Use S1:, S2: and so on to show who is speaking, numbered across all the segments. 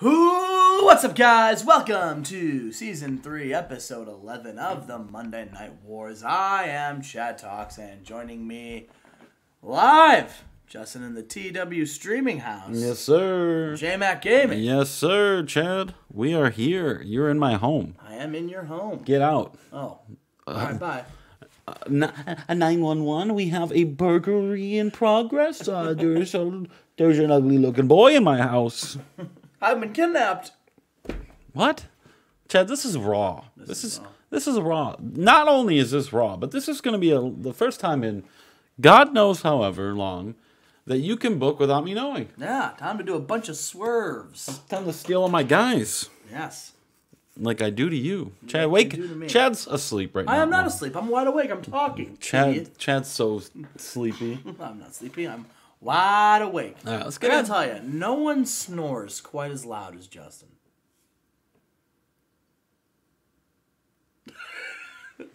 S1: Who? What's up, guys? Welcome to season three, episode eleven of the Monday Night Wars. I am Chad Talks, and joining me live, Justin in the TW streaming house.
S2: Yes, sir.
S1: JMack Gaming.
S2: Yes, sir, Chad. We are here. You're in my home.
S1: I am in your home.
S2: Get out.
S1: Oh, all right, bye.
S2: A 911, we have a burglary in progress. Uh, there's, a, there's an ugly looking boy in my house.
S1: I've been kidnapped.
S2: What? Chad, this is raw. This,
S1: is
S2: is,
S1: raw.
S2: this is raw. Not only is this raw, but this is going to be a, the first time in God knows however long that you can book without me knowing.
S1: Yeah, time to do a bunch of swerves.
S2: Time to steal all my guys.
S1: Yes.
S2: Like I do to you. Chad,
S1: you
S2: wake.
S1: me.
S2: Chad's asleep right now.
S1: I am not asleep. I'm wide awake. I'm talking.
S2: Chad,
S1: idiot.
S2: Chad's so sleepy.
S1: I'm not sleepy. I'm wide awake.
S2: All right, let's
S1: I
S2: get
S1: gotta
S2: in.
S1: tell you, no one snores quite as loud as Justin.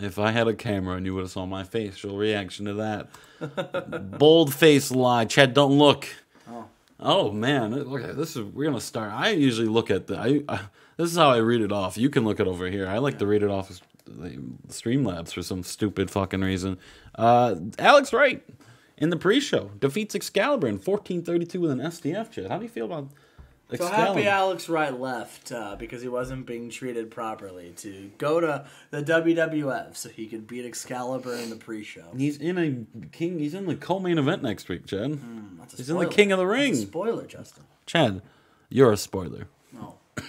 S2: If I had a camera and you would have saw my facial reaction to that, bold face lie. Chad, don't look.
S1: Oh.
S2: Oh man, okay. This is we're gonna start. I usually look at the. I, I this is how I read it off. You can look it over here. I like to read it off Streamlabs for some stupid fucking reason. Uh, Alex Wright in the pre-show defeats Excalibur in 1432 with an SDF. Chad, how do you feel about
S1: So happy Alex Wright left uh, because he wasn't being treated properly to go to the WWF so he could beat Excalibur in the pre-show.
S2: He's in a king. He's in the co-main event next week, Chad.
S1: That's a
S2: He's in the. King of the Ring.
S1: spoiler, Justin.
S2: Chad, you're a spoiler.
S1: No.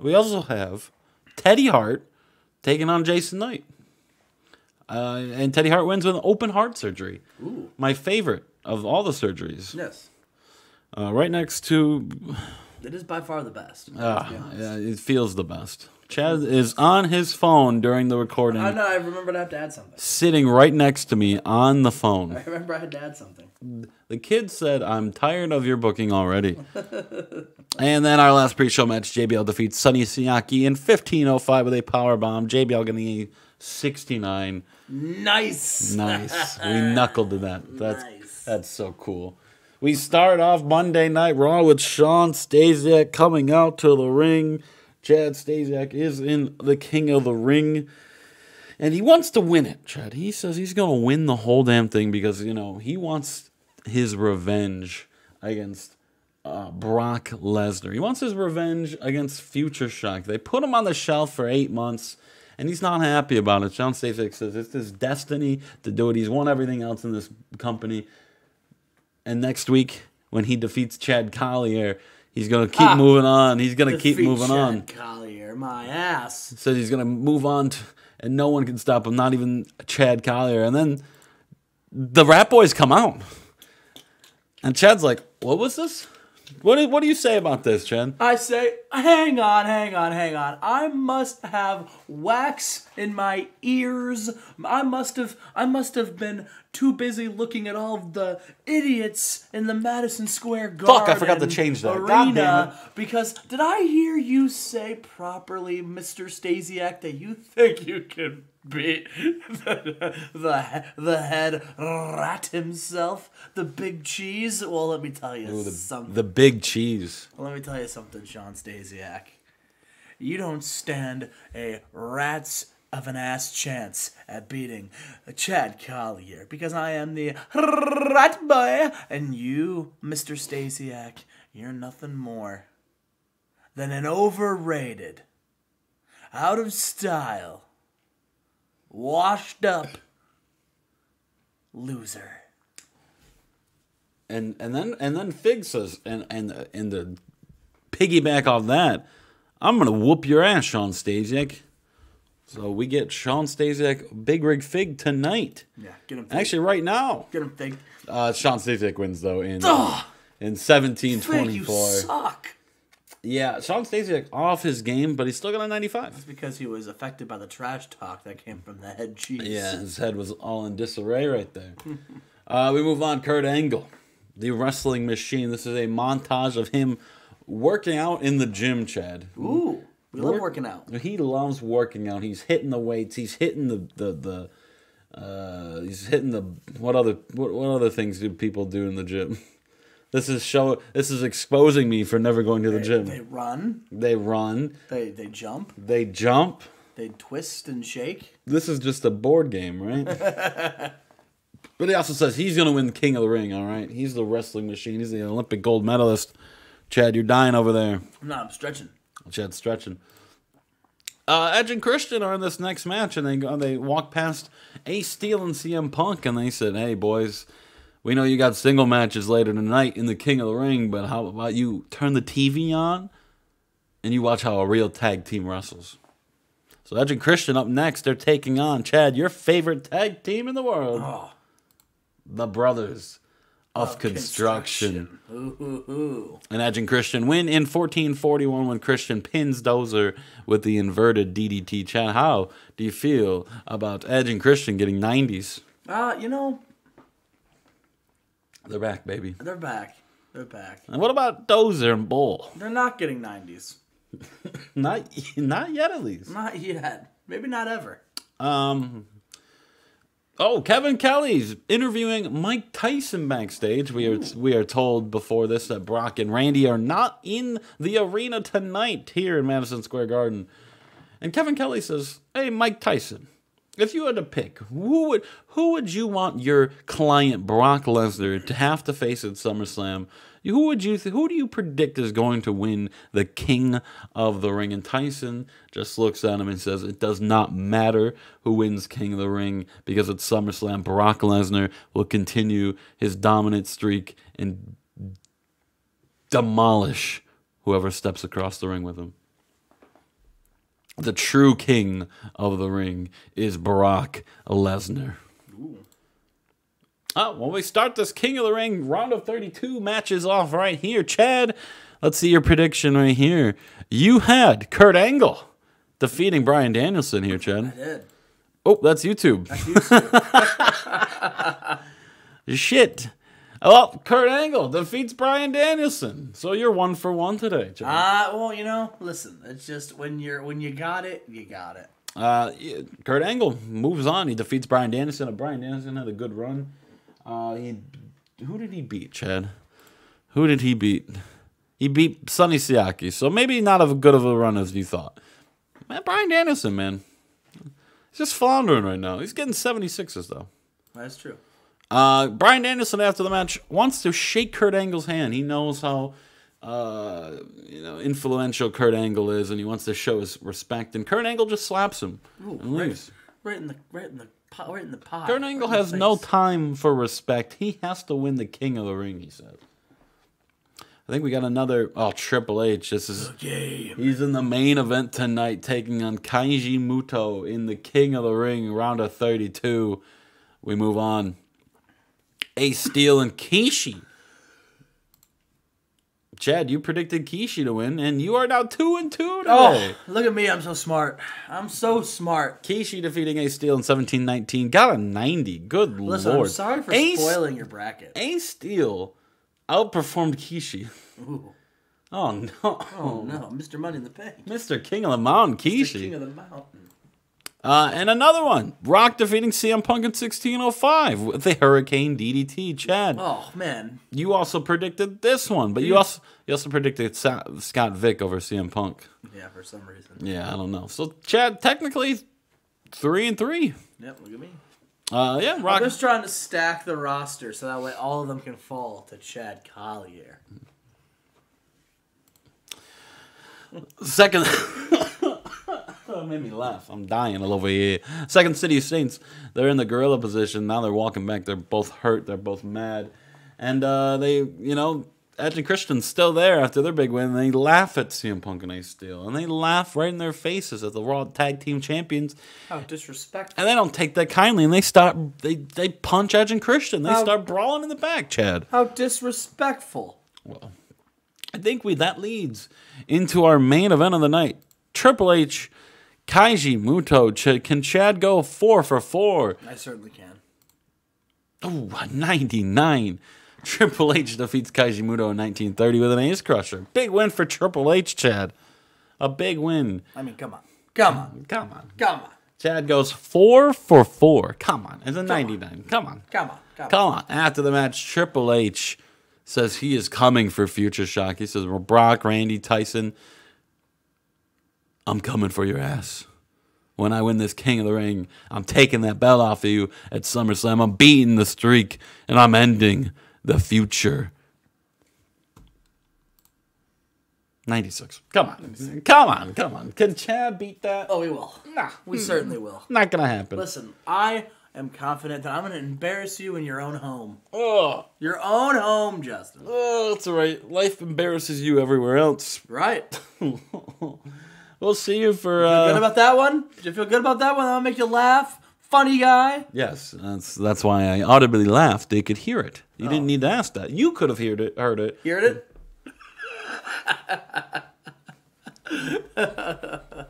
S2: We also have Teddy Hart taking on Jason Knight. Uh, and Teddy Hart wins with an open heart surgery.
S1: Ooh.
S2: My favorite of all the surgeries.
S1: Yes.
S2: Uh, right next to.
S1: It is by far the best.
S2: Uh,
S1: let's be honest.
S2: yeah, it feels the best. Chad is on his phone during the recording,
S1: I know. I remembered I have to add something.
S2: sitting right next to me on the phone.
S1: I remember I had to add something.
S2: The kid said, I'm tired of your booking already. and then our last pre show match, JBL defeats Sonny Siaki in 1505 with a power bomb. JBL getting a 69.
S1: Nice.
S2: Nice. we knuckled to that. That's
S1: Nice.
S2: that's so cool. We start off Monday Night Raw with Shawn Stasiak coming out to the ring. Chad Stasiak is in the King of the Ring. And he wants to win it, Chad. He says he's going to win the whole damn thing because, you know, he wants his revenge against uh, Brock Lesnar. He wants his revenge against Future Shock. They put him on the shelf for eight months, and he's not happy about it. Shawn Stasiak says it's his destiny to do it. He's won everything else in this company. And next week, when he defeats Chad Collier, he's going to keep
S1: Ah.
S2: moving on. He's going to keep moving
S1: Chad
S2: on.
S1: Collier, my ass.
S2: Says he's going to move on, to, and no one can stop him, not even Chad Collier. And then the Rat Boys come out. And Chad's like, what was this? What do, what do you say about this, Chad?
S1: I say, hang on, hang on, hang on. I must have wax in my ears. I must have, I must have been too busy looking at all the idiots in the Madison Square Garden.
S2: Fuck, I forgot to change that.
S1: Arena because did I hear you say properly, Mr. Stasiak, that you think you can beat the, the, the head rat himself, the big cheese? Well, let me tell you something.
S2: The big cheese.
S1: Let me tell you something, Shawn Stasiak. You don't stand a rat's of an ass chance at beating Chad Collier because I am the rat boy, and you, Mr. Stasiak, you're nothing more than an overrated, out of style, washed up loser.
S2: And and then and then Fig says and and and the piggyback off that, I'm gonna whoop your ass, Shawn Stasiak. So we get Shawn Stasiak Big Rig Fig tonight.
S1: Yeah, get him. Fig.
S2: Actually, right now.
S1: get him. Fig.
S2: Uh, Shawn Stasiak wins though in
S1: Ugh.
S2: in
S1: Fig, you
S2: 1724.
S1: suck.
S2: Yeah, Shawn Stasiak off his game, but he's still got a 95.
S1: Because he was affected by the trash talk that came from the head cheese.
S2: Yeah, his head was all in disarray right there. uh, we move on. Kurt Angle, the wrestling machine. This is a montage of him working out in the gym, Chad.
S1: Ooh, we love working out.
S2: He loves working out. He's hitting the weights. He's hitting the the the. Uh, he's hitting the what other what, what other things do people do in the gym? This is show. This is exposing me for never going to the gym.
S1: They run.
S2: They run.
S1: They they jump.
S2: They jump.
S1: They twist and shake.
S2: This is just a board game, right? but he also says he's going to win the King of the Ring. All right, he's the wrestling machine. He's the Olympic gold medalist. Chad, you're dying over there.
S1: I'm not. I'm stretching.
S2: Chad stretching. Uh, Edge and Christian are in this next match, and they go, they walk past Ace Steel and CM Punk, and they said, "Hey boys, we know you got single matches later tonight in the King of the Ring, but how about you turn the TV on and you watch how a real tag team wrestles?" So Edge and Christian up next, they're taking on Chad, your favorite tag team in the world,
S1: Oh,
S2: the Brothers of, Construction.
S1: Ooh, ooh, ooh.
S2: And Edge and Christian win in 1441 when Christian pins Dozer with the inverted DDT. Chad, how do you feel about Edge and Christian getting 90s?
S1: Uh, you know,
S2: They're back, baby.
S1: they're back. They're back.
S2: And what about Dozer and Bull?
S1: They're not getting 90s.
S2: Not, not yet, at least.
S1: Not yet. Maybe not ever.
S2: Um. Oh, Kevin Kelly's interviewing Mike Tyson backstage. We are we are told before this that Brock and Randy are not in the arena tonight here in Madison Square Garden. And Kevin Kelly says, "Hey, Mike Tyson, if you had to pick, who would who would you want your client Brock Lesnar to have to face at SummerSlam? Who would you who do you predict is going to win the King of the Ring?" And Tyson just looks at him and says, "It does not matter who wins King of the Ring because at SummerSlam Brock Lesnar will continue his dominant streak and demolish whoever steps across the ring with him." The true king of the ring is Brock Lesnar. Oh, well, we start this King of the Ring round of 32 matches off right here. Chad, let's see your prediction right here. You had Kurt Angle defeating Bryan Danielson here, Chad.
S1: I did.
S2: Oh, that's YouTube.
S1: Used to.
S2: Shit. Well, Kurt Angle defeats Bryan Danielson. So you're one for one today, Chad.
S1: Ah, well, you know, listen. It's just when you're when you got it, you got it.
S2: Uh, Kurt Angle moves on. He defeats Bryan Danielson. And Bryan Danielson had a good run. Uh, he who did he beat, Chad? Who did he beat? He beat Sonny Siaki. So maybe not as good of a run as you thought. Man, Bryan Danielson, man, he's just floundering right now. He's getting 76s though.
S1: That's true.
S2: Uh, Brian Anderson after the match wants to shake Kurt Angle's hand. He knows how uh, you know influential Kurt Angle is, and he wants to show his respect. And Kurt Angle just slaps him
S1: Ooh,
S2: and
S1: right,
S2: leaves.
S1: right in the right in the pot, right in the pot.
S2: Kurt Angle
S1: the
S2: has no time for respect. He has to win the King of the Ring. He said. I think we got another. Oh, Triple H. This is.
S1: game.
S2: He's in the main event tonight, taking on Keiji Muto in the King of the Ring, round of 32. We move on. Ace Steel and Kishi. Chad, you predicted Kishi to win, and you are now two and two today.
S1: Oh, look at me! I'm so smart. I'm so smart.
S2: Kishi defeating Ace Steel in 1719. Got a 90. Good
S1: Listen,
S2: lord.
S1: I'm sorry for
S2: Ace,
S1: spoiling your bracket.
S2: Ace Steel outperformed Kishi.
S1: Ooh.
S2: Oh no.
S1: Oh no, Mr. Money in the Bank.
S2: Mr. King of the Mountain, Kishi.
S1: King of the Mountain.
S2: Uh, and another one, Rock defeating CM Punk in 1605 with the Hurricane DDT. Chad,
S1: Oh man,
S2: you also predicted this one, but you also you also predicted Sa- Scott Vick over CM Punk.
S1: yeah, for some reason.
S2: Yeah, I don't know. So Chad, technically, three and three.
S1: Yep, look at me.
S2: Uh, yeah, Rock.
S1: I'm just trying to stack the roster so that way all of them can fall to Chad Collier.
S2: Second. that made me laugh. I'm dying all over here. Second City Saints. They're in the gorilla position. Now they're walking back. They're both hurt. They're both mad. And uh, they, you know, Edge and Christian's still there after their big win. They laugh at CM Punk and Ace Steel. And they laugh right in their faces at the Raw Tag Team Champions.
S1: How disrespectful.
S2: And they don't take that kindly. And they start, they, they punch Edge and Christian. They
S1: How-
S2: start brawling in the back, Chad.
S1: How disrespectful.
S2: Well, I think we that leads into our main event of the night. Triple H, Keiji Muto. Ch- can Chad go four for four?
S1: I certainly can.
S2: Ooh, a 99. Triple H defeats Keiji Muto in 1930 with an ace crusher. Big win for Triple H, Chad. A big win.
S1: I mean, come on. Come on.
S2: Come on.
S1: Come on.
S2: Chad goes four for four. Come on. It's a 99. Come on.
S1: Come on. Come on.
S2: Come on. After the match, Triple H says he is coming for Future Shock. He says, Brock, Randy, Tyson, I'm coming for your ass. When I win this King of the Ring, I'm taking that belt off of you at SummerSlam. I'm beating the streak, and I'm ending the future. 96. Come on. Come on. Come on. Can Chad beat that?
S1: Oh, we will.
S2: Nah.
S1: We certainly will.
S2: Not going to happen.
S1: Listen, I am confident that I'm going to embarrass you in your own home.
S2: Oh,
S1: Your own home, Justin.
S2: oh, it's all right. Life embarrasses you everywhere else.
S1: Right.
S2: We'll see you for.
S1: You Good
S2: Uh,
S1: about that one? Did you feel good about that one? That'll make you laugh? Funny guy?
S2: yes, that's that's why I audibly laughed. They could hear it. You
S1: Oh.
S2: didn't need to ask that. You could have heard it. Heard it.
S1: Heard it?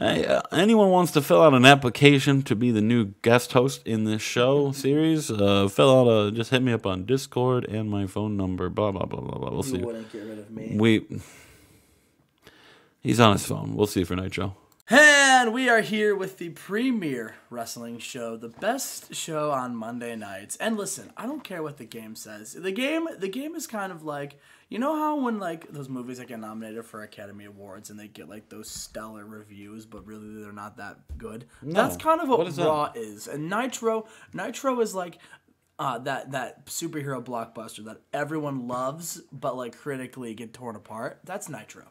S2: Hey, uh, anyone wants to fill out an application to be the new guest host in this show series? Uh, fill out a. Just hit me up on Discord and my phone number. Blah blah blah blah blah. We'll see.
S1: You wouldn't get rid of me.
S2: We. He's on his phone. We'll see for Nitro.
S1: And we are here with the premier wrestling show, the best show on Monday nights. And listen, I don't care what the game says. The game, the game is kind of like you know how when like those movies that get nominated for Academy Awards and they get like those stellar reviews, but really they're not that good. That's kind of what,
S2: What is that?
S1: Raw is. And Nitro, Nitro is like. Uh, that that superhero blockbuster that everyone loves, but like critically get torn apart. That's Nitro.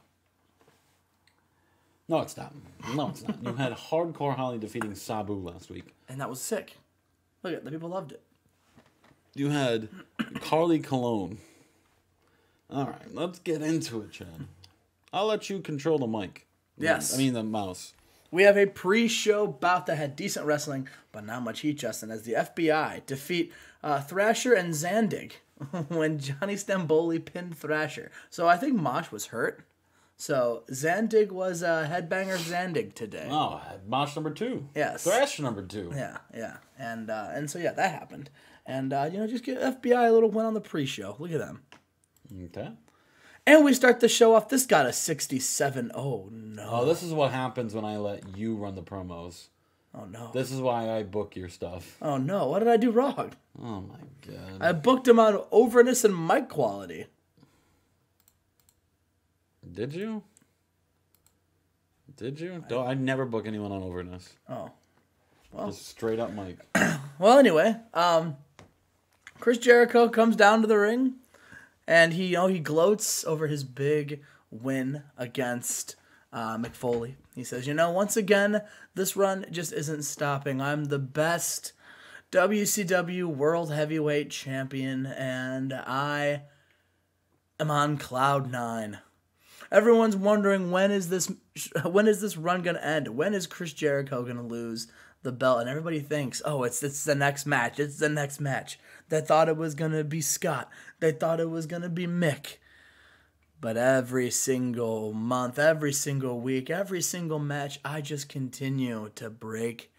S2: No, it's not. No, it's not. You had Hardcore Holly defeating Sabu last week.
S1: and that was sick. Look at the people loved it.
S2: You had Carly Colon. All right, let's get into it, Chad. I'll let you control the mic.
S1: Yes.
S2: I mean the mouse.
S1: We have a pre-show bout that had decent wrestling, but not much heat, Justin, as the FBI defeat uh, Thrasher and Zandig when Johnny Stamboli pinned Thrasher. So I think Mosh was hurt. So Zandig was uh, headbanger Zandig today.
S2: Oh, Mosh number two.
S1: Yes.
S2: Thrash number two.
S1: Yeah, yeah, and uh, and so yeah, that happened. And uh, you know, just give FBI a little win on the pre-show. Look at them.
S2: Okay.
S1: And we start the show off. This got a 67. Oh no.
S2: Oh, this is what happens when I let you run the promos.
S1: Oh no.
S2: This is why I book your stuff.
S1: Oh no. What did I do wrong?
S2: Oh my god.
S1: I booked him on overness and mic quality.
S2: Did you? Did you? Don't, I never book anyone on overness.
S1: Oh.
S2: Just straight up Mike.
S1: Well, anyway, um, Chris Jericho comes down to the ring, and he, you know, he gloats over his big win against uh, Mick Foley. He says, "You know, once again, this run just isn't stopping. I'm the best WCW World Heavyweight Champion, and I am on cloud nine. Everyone's wondering when is this when is this run gonna end? When is Chris Jericho gonna lose the belt? And everybody thinks, oh, it's it's the next match. It's the next match. They thought it was gonna be Scott. They thought it was gonna be Mick. But every single month, every single week, every single match, I just continue to break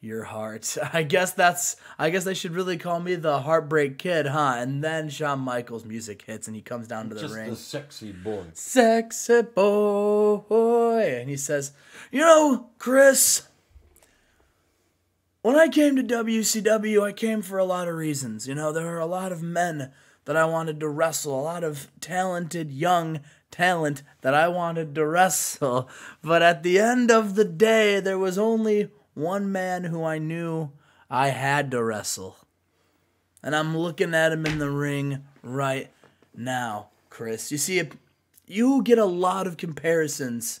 S1: your heart. I guess that's I guess they should really call me the heartbreak kid, huh? And then Shawn Michaels music hits and he comes down to the
S2: Just
S1: ring
S2: the sexy boy.
S1: sexy boy. And he says, You know, Chris, when I came to WCW, I came for a lot of reasons. You know, there were a lot of men that I wanted to wrestle, a lot of talented young talent that I wanted to wrestle. But at the end of the day, there was only one man who I knew I had to wrestle. And I'm looking at him in the ring right now, Chris. You see, you get a lot of comparisons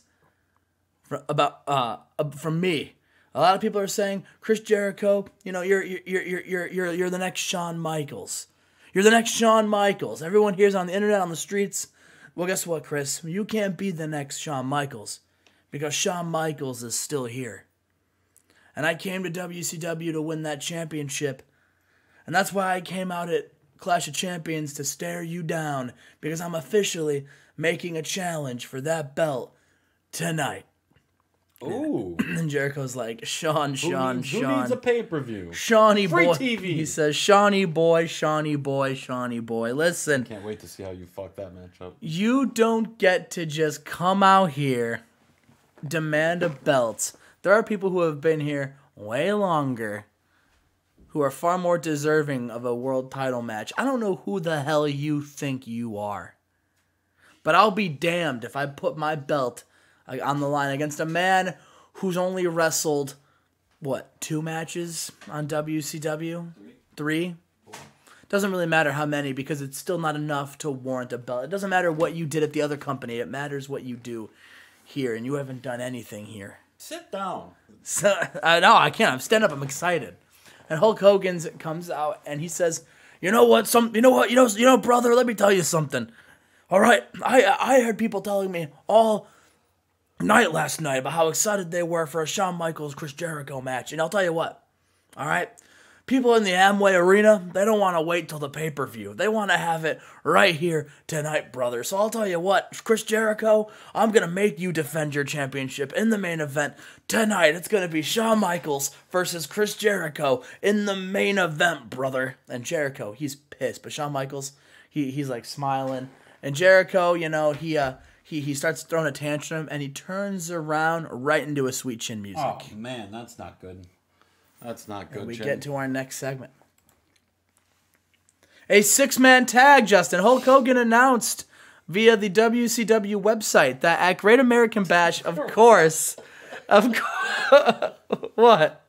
S1: fr about uh, from me. A lot of people are saying, Chris Jericho, you know, you're you're you're you're you're you're the next Shawn Michaels. You're the next Shawn Michaels. Everyone hears on the internet, on the streets. Well, guess what, Chris? You can't be the next Shawn Michaels because Shawn Michaels is still here. And I came to WCW to win that championship. And that's why I came out at Clash of Champions to stare you down because I'm officially making a challenge for that belt tonight.
S2: Ooh.
S1: And Jericho's like, Shawn,
S2: Who Shawn, who needs a pay per view?
S1: Shawnee
S2: Free
S1: boy.
S2: TV.
S1: He says, Shawnee boy, Shawnee boy, Shawnee boy. Listen,
S2: Can't wait to see how you fuck that match up.
S1: you don't get to just come out here, demand a belt. There are people who have been here way longer who are far more deserving of a world title match. I don't know who the hell you think you are. But I'll be damned if I put my belt on the line against a man who's only wrestled what, two matches on WCW? Three? Doesn't really matter how many because it's still not enough to warrant a belt. It doesn't matter what you did at the other company. It matters what you do here, and you haven't done anything here.
S2: Sit down.
S1: So I no, I can't. I'm stand up. I'm excited. And Hulk Hogan comes out and he says, "You know what? Some, you know what? You know, you know, brother. Let me tell you something. All right, I I heard people telling me all night last night about how excited they were for a Shawn Michaels Chris Jericho match, and I'll tell you what. All right." People in the Amway Arena, they don't want to wait till the pay per view. They want to have it right here tonight, brother. So I'll tell you what, Chris Jericho, I'm going to make you defend your championship in the main event tonight. It's going to be Shawn Michaels versus Chris Jericho in the main event, brother. And Jericho, he's pissed, but Shawn Michaels, he, he's like smiling. And Jericho, you know, he, uh, he, he starts throwing a tantrum and he turns around right into a sweet chin music.
S2: Oh man, that's not good. That's not good.
S1: we
S2: Chad.
S1: get to our next segment. A six man tag, Justin. Hulk Hogan announced via the WCW website that at Great American Bash, of course, of course, what?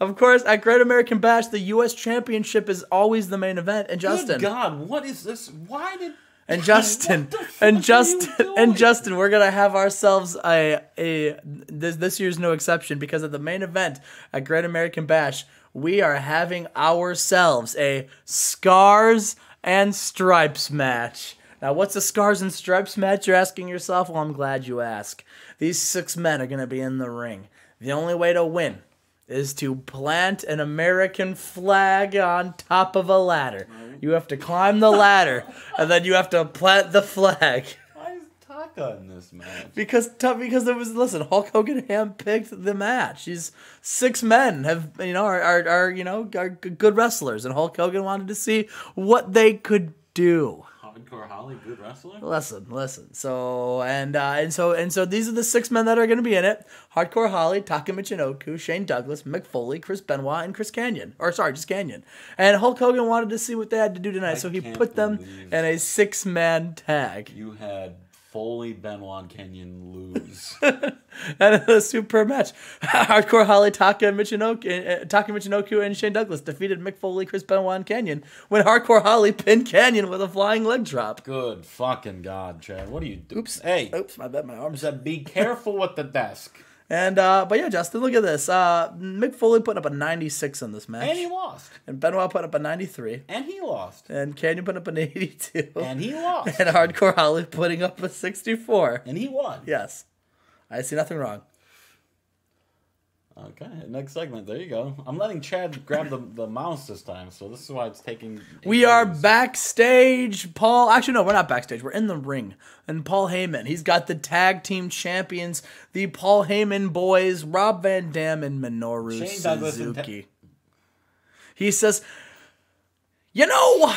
S1: Of course, at Great American Bash, the U.S. Championship is always the main event. And Justin,
S2: Good God, what is this? Why did?
S1: And Justin,
S2: What the fuck
S1: and Justin, and? Justin, we're gonna have ourselves a a this this year's no exception because at the main event at Great American Bash, we are having ourselves a scars and stripes match. Now, what's a scars and stripes match? You're asking yourself. Well, I'm glad you ask. These six men are gonna be in the ring. The only way to win is to plant an American flag on top of a ladder. You have to climb the ladder, and then you have to plant the flag.
S2: Why is Taka in this match?
S1: Because because it was listen, Hulk Hogan handpicked the match. These six men have you know are, are, are you know are good wrestlers, and Hulk Hogan wanted to see what they could do.
S2: Hardcore Holly, good wrestler.
S1: Listen, listen. So and uh, and so and so these are the six men that are going to be in it: Hardcore Holly, Taka Michinoku, Shane Douglas, Mick Foley, Chris Benoit, and Chris Kanyon. Or sorry, just Kanyon. And Hulk Hogan wanted to see what they had to do tonight, so he put them in a six-man tag.
S2: You had Foley, Benoit, Kanyon lose.
S1: And a super match. Hardcore Holly, Taka Michinoku, uh, Taka Michinoku, and Shane Douglas defeated Mick Foley, Chris Benoit, and Kanyon when Hardcore Holly pinned Kanyon with a flying leg drop.
S2: good fucking God, Chad. What are you doing?
S1: Oops.
S2: Hey,
S1: Oops, my bad, my arms.
S2: said be careful with the desk.
S1: And uh, but yeah, Justin, look at this. Uh, Mick Foley put up a 96 in this match,
S2: And he lost.
S1: and Benoit put up a 93,
S2: And he lost.
S1: and Kanyon put up an 82,
S2: And he lost.
S1: and Hardcore Holly putting up a 64.
S2: And he won.
S1: Yes, I see nothing wrong.
S2: Okay, next segment. There you go. I'm letting Chad grab the, the mouse this time, so this is why it's taking.
S1: We are backstage. Paul, actually, no, we're not backstage. We're in the ring. And Paul Heyman, he's got the tag team champions, the Paul Heyman boys, Rob Van Dam and Minoru
S2: Shane
S1: Suzuki. he says, You know,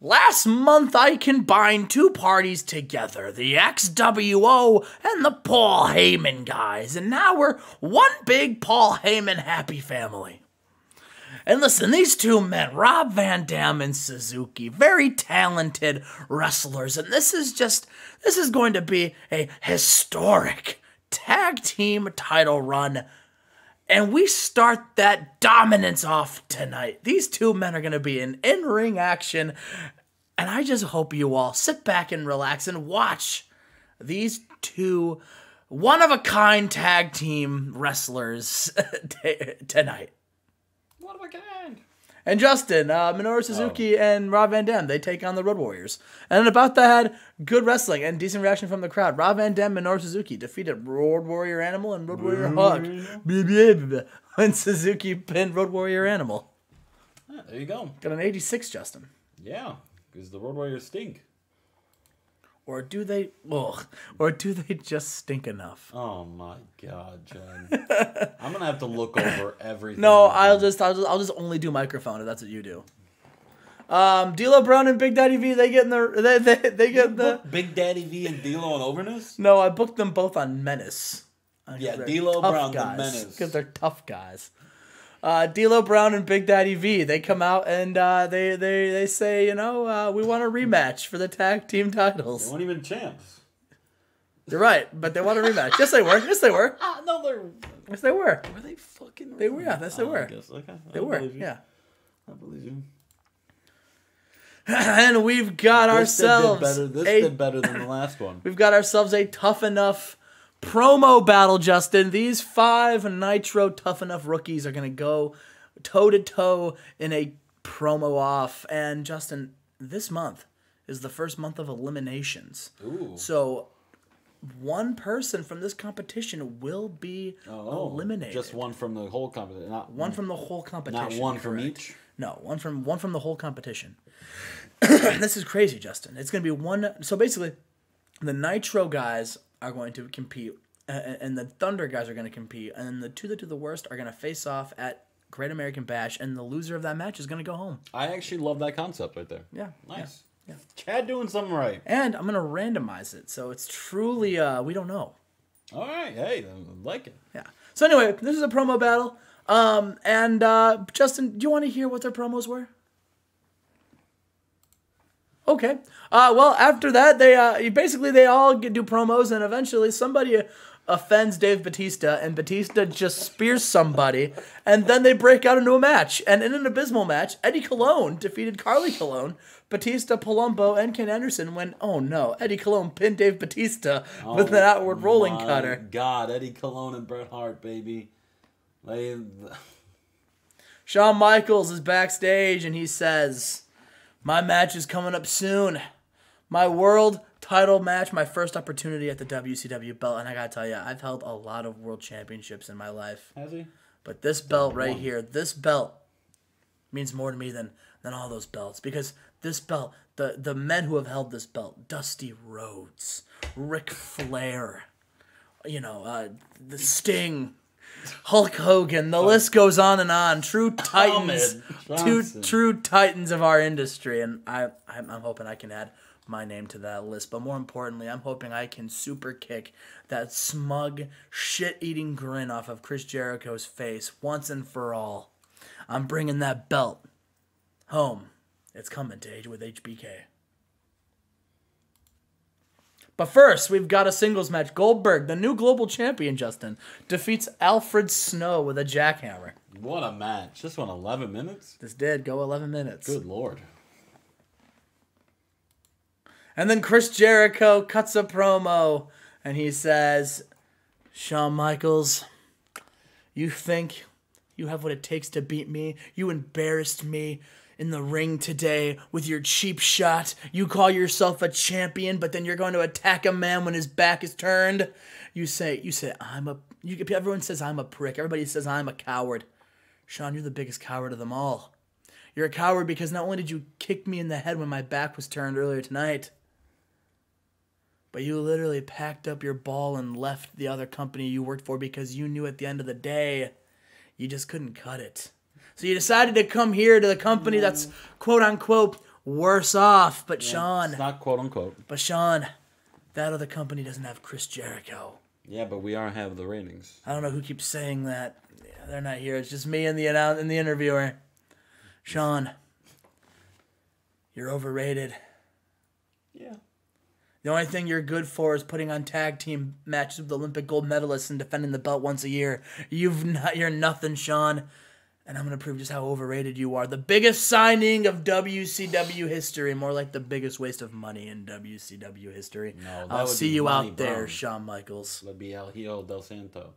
S1: last month I combined two parties together the XWO and the Paul Heyman guys. And now we're one big Paul Heyman happy family. And listen, these two men, Rob Van Dam and Suzuki, very talented wrestlers. And this is just, this is going to be a historic tag team title run. And we start that dominance off tonight. These two men are going to be in in ring action. And I just hope you all sit back and relax and watch these two one of a kind tag team wrestlers tonight.
S2: What of a kind?
S1: And Justin, uh, Minoru Suzuki and Rob Van Dam, they take on the Road Warriors. And about that, good wrestling and decent reaction from the crowd. Rob Van Dam Minoru Suzuki defeated Road Warrior Animal and Road Warrior Hawk. When Suzuki pinned Road Warrior Animal.
S2: Yeah, there you go.
S1: Got an 86, Justin.
S2: Yeah, because the Road Warriors stink.
S1: Or do they, ugh, or do they just stink enough?
S2: Oh my God, Chad. I'm gonna have to look over everything.
S1: No, I'll just, I'll just, I'll just only do microphone if that's what you do. Um, D'Lo Brown and Big Daddy V, they get in the, they, they, they get the.
S2: Big Daddy V and D'Lo on Overness.
S1: No, I booked them both on Menace.
S2: Yeah, D'Lo Brown, the
S1: guys,
S2: Menace.
S1: because they're tough guys. Uh, D'Lo Brown and Big Daddy V. They come out and uh, they they they say, you know, uh, we want a rematch for the tag team
S2: They
S1: titles.
S2: weren't even champs.
S1: You're right, but they want a rematch. Yes, they were. Yes, they were.
S2: Ah, no, they're
S1: Yes, they were.
S2: were they fucking?
S1: They were, yeah, yes, they
S2: Oh, I
S1: were.
S2: guess, okay.
S1: They
S2: I
S1: were.
S2: you.
S1: Yeah.
S2: I believe you.
S1: and we've got
S2: This did
S1: ourselves
S2: better. This
S1: a
S2: did better than the last one.
S1: We've got ourselves a tough enough promo battle, Justin. These five Nitro tough enough rookies are going to go toe to toe in a promo off. And Justin, this month is the first month of eliminations.
S2: Ooh.
S1: So one person from this competition will be
S2: Oh,
S1: eliminated.
S2: Just one from the whole competition. Not
S1: One from the whole competition.
S2: Not one from each.
S1: No, one from one from the whole competition. this is crazy, Justin. It's going to be one. So basically, the Nitro guys are going to compete, uh, and the Thunder guys are going to compete, and the two that do the worst are going to face off at Great American Bash, and the loser of that match is going to go home.
S2: I actually love that concept right there.
S1: Yeah,
S2: Nice.
S1: yeah.
S2: Chad doing something right.
S1: And I'm going to randomize it, so it's truly uh, we don't know.
S2: All right. Hey, I like it.
S1: Yeah. So anyway, this is a promo battle. Um, and uh, Justin, do you want to hear what their promos were? Okay. Uh, well, after that, they uh, basically they all get, do promos, and eventually somebody offends Dave Batista, and Batista just spears somebody, and then they break out into a match. And in an abysmal match, Eddie Colon defeated Carly Colon. Batista, Palumbo, and Ken Anderson when, oh no, Eddie Colon pinned Dave Batista with an outward rolling
S2: Oh My
S1: cutter.
S2: God, Eddie Colon and Bret Hart, baby. They,
S1: Shawn Michaels is backstage and he says, My match is coming up soon. My world title match, my first opportunity at the WCW belt. And I gotta tell you, I've held a lot of world championships in my life.
S2: has he?
S1: But this belt right here, this belt means more to me than, than all those belts. Because this belt, the, the men who have held this belt, Dusty Rhodes, Ric Flair, you know, uh, the Sting, Hulk Hogan, the list goes on and on. True titans, two true titans of our industry, and I, I'm, I'm hoping I can add my name to that list. But more importantly, I'm hoping I can super kick that smug, shit-eating grin off of Chris Jericho's face once and for all. I'm bringing that belt home. It's coming to Age with HBK. But first, we've got a singles match. Goldberg, the new global champion, Justin, defeats Alfred Snow with a jackhammer.
S2: What a match. This one 11 minutes?
S1: This did go 11 minutes.
S2: Good lord.
S1: And then Chris Jericho cuts a promo and he says, Shawn Michaels, you think you have what it takes to beat me? You embarrassed me in the ring today with your cheap shot. You call yourself a champion, but then you're going to attack a man when his back is turned. You say, you say, I'm a, you, everyone says I'm a prick. Everybody says I'm a coward. Shawn, you're the biggest coward of them all. You're a coward because not only did you kick me in the head when my back was turned earlier tonight, but you literally packed up your ball and left the other company you worked for because you knew at the end of the day you just couldn't cut it. So you decided to come here to the company that's mm. quote unquote worse off. But Shawn,
S2: It's not quote unquote.
S1: but Shawn, that other company doesn't have Chris Jericho.
S2: Yeah, but we are have the ratings.
S1: I don't know who keeps saying that. Yeah, they're not here. It's just me and the and the interviewer. Shawn, you're overrated.
S2: Yeah.
S1: The only thing you're good for is putting on tag team matches with Olympic gold medalists and defending the belt once a year. You've not, you're nothing, Shawn. And I'm gonna prove just how overrated you are. The biggest signing of WCW history, more like the biggest waste of money in WCW history.
S2: No,
S1: I'll see you out there,
S2: Brown.
S1: Shawn Michaels.
S2: That'd be El Hijo del Santo.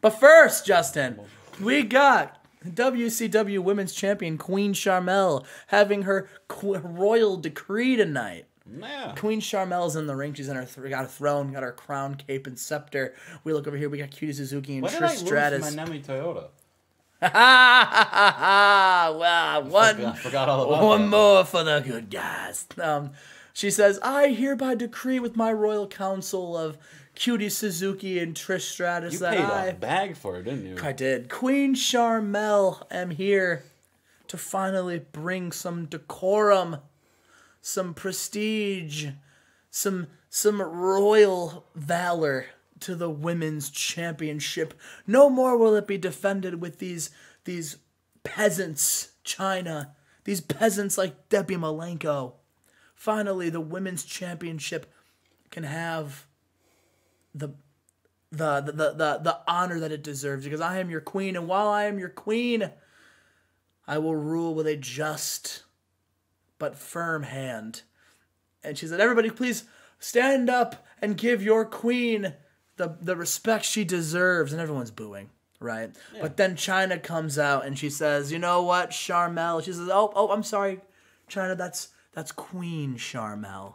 S1: But first, Justin, we got WCW Women's Champion Queen Sharmell having her qu- royal decree tonight.
S2: Yeah.
S1: Queen Sharmell's in the ring. She's in her th- got a throne, got her crown, cape, and scepter. We look over here. We got Cutie Suzuki and
S2: Why did I
S1: Trish
S2: lose
S1: Stratus.
S2: my Nemi Toyota?
S1: Ha ha ha ha! Wow, one,
S2: forgot about
S1: one more for the good guys. Um, she says, "I hereby decree with my royal council of Cutie Suzuki and Trish Stratus
S2: You
S1: that
S2: paid
S1: I."
S2: bag for it, didn't you?
S1: I did. Queen Sharmell am here to finally bring some decorum, some prestige, some some royal valor to the women's championship. No more will it be defended with these these peasants, Chyna. These peasants like Debbie Malenko. Finally, the women's championship can have the the, the, the, the, the honor that it deserves because I am your queen, and while I am your queen, I will rule with a just but firm hand. And she said, Everybody, please stand up and give your queen the, the respect she deserves. And everyone's booing, right? But then Chyna comes out and she says, You know what, Sharmell? She says, Oh, oh, I'm sorry, Chyna, that's that's Queen Sharmell.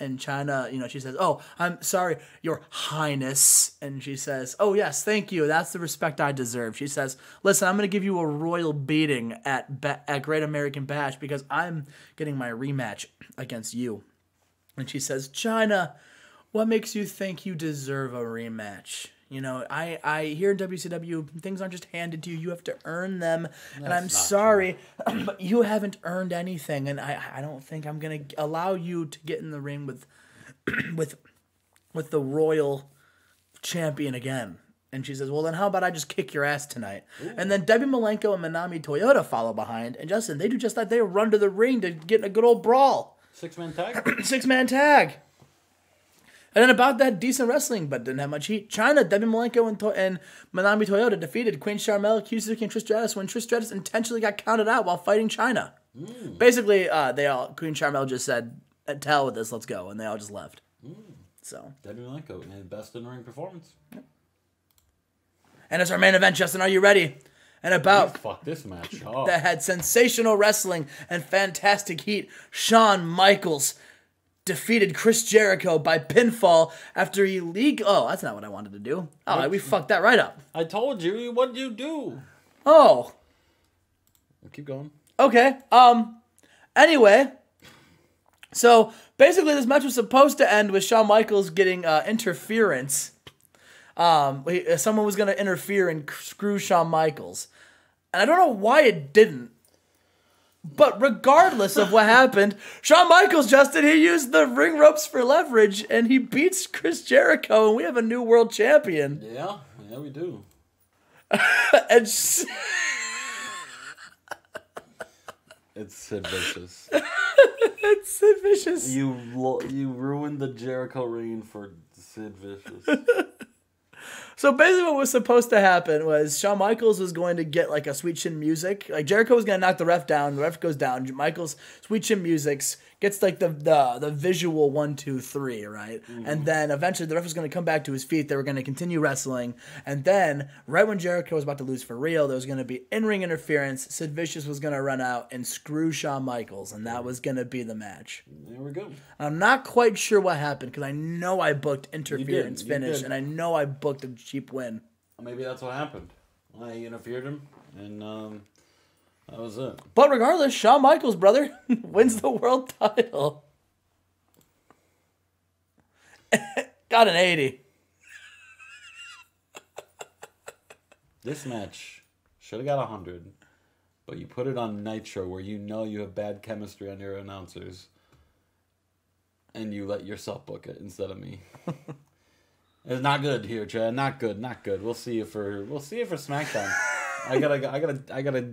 S1: And Chyna, you know, she says, "Oh, I'm sorry, Your Highness." And she says, "Oh yes, thank you. That's the respect I deserve." She says, "Listen, I'm going to give you a royal beating at ba- at Great American Bash because I'm getting my rematch against you." And she says, "Chyna, what makes you think you deserve a rematch?" You know, I, I here in WCW, things aren't just handed to you. You have to earn them. and I'm sorry, but you haven't earned anything. And I, I don't think I'm going to allow you to get in the ring with, with, with the royal champion again. And she says, well, then how about I just kick your ass tonight? And then Debbie Malenko and Manami Toyota follow behind. And Justin, they do just that. They run to the ring to get in a good old brawl.
S2: Six man tag.
S1: Six man tag. And then about that decent wrestling, but didn't have much heat. Chyna, Debbie Malenko and, to- and Manami Toyota defeated Queen Sharmell, Kuzuki, and Trish Stratus when Trish Stratus intentionally got counted out while fighting Chyna. Mm. Basically, uh, they all Queen Sharmell just said, eh, "Tell with this, let's go," and they all just left. Mm. So,
S2: Debbie Malenko, and best in ring performance.
S1: and it's our main event, Justin. Are you ready? And about
S2: Fuck this match.
S1: That had sensational wrestling and fantastic heat. Shawn Michaels defeated Chris Jericho by pinfall after he league. Oh, that's not what I wanted to do. Oh, we fucked that right up.
S2: I told you. What'd you do?
S1: Oh,
S2: Keep going.
S1: okay. Um. Anyway, so basically, this match was supposed to end with Shawn Michaels getting uh, interference. Um, he- someone was gonna interfere and screw Shawn Michaels, and I don't know why it didn't. But regardless of what happened, Shawn Michaels, Justin, he used the ring ropes for leverage, and he beats Chris Jericho, and we have a new world champion.
S2: Yeah, yeah, we do.
S1: And s-
S2: It's Sid Vicious.
S1: It's Sid Vicious.
S2: you lo- you ruined the Jericho reign for Sid Vicious.
S1: So basically, what was supposed to happen was Shawn Michaels was going to get like a sweet chin music. Like Jericho was going to knock the ref down. The ref goes down. Michaels sweet chin musics gets like the the the visual one two three right, and then eventually the ref was going to come back to his feet. They were going to continue wrestling, and then right when Jericho was about to lose for real, there was going to be in ring interference. Sid Vicious was going to run out and screw Shawn Michaels, and that was going to be the match.
S2: there we go.
S1: I'm not quite sure what happened because I know I booked interference
S2: you
S1: finish,
S2: did.
S1: and I know I booked a cheap win.
S2: Maybe that's what happened. I interfered him, and um, that was it.
S1: But regardless, Shawn Michaels, brother, wins the world title. Got an 80.
S2: This match should have got a hundred, but you put it on Nitro, where you know you have bad chemistry on your announcers, and you let yourself book it instead of me. it's not good here, Chad. Not good. Not good. We'll see you for we'll see you for SmackDown. I gotta I gotta I gotta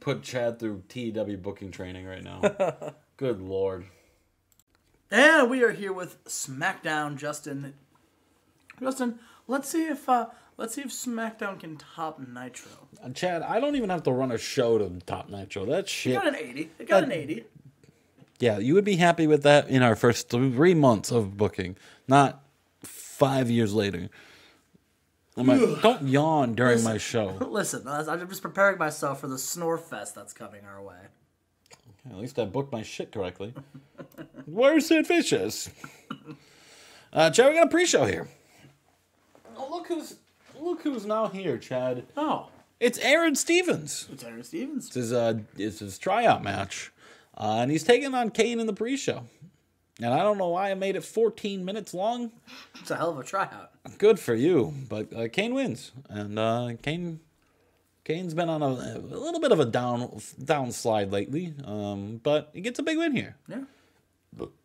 S2: put Chad through TEW booking training right now. good lord.
S1: And we are here with SmackDown, Justin. Justin, let's see if uh, let's see if SmackDown can top Nitro.
S2: Uh, Chad, I don't even have to run a show to top Nitro. That shit.
S1: Got an 80. It got an 80.
S2: Yeah, you would be happy with that in our first three months of booking, not five years later. I'm like, don't yawn during my show.
S1: Listen, I'm just preparing myself for the snore fest that's coming our way.
S2: Okay, At least I booked my shit correctly. Where's Sid Vicious? Uh, Chad, we got a pre-show here. Oh, look who's look who's now here, Chad.
S1: Oh,
S2: It's Aaron Stevens.
S1: it's Aaron Stevens.
S2: It's his uh, it's his tryout match, uh, and he's taking on Kane in the pre-show. And I don't know why I made it 14 minutes long.
S1: It's a hell of a tryout.
S2: Good for you, but uh, Kane wins, and uh, Kane Kane's been on a, a little bit of a down down slide lately, um, but he gets a big win here.
S1: Yeah.